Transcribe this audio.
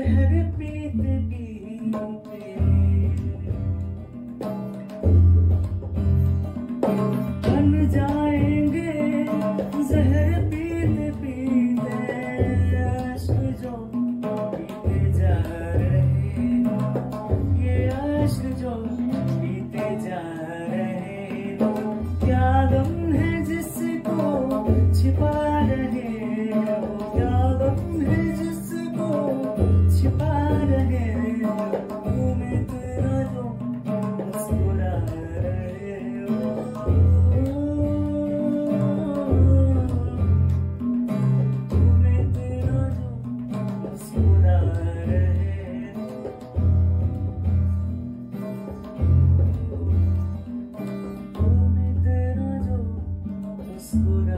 repeat the beat.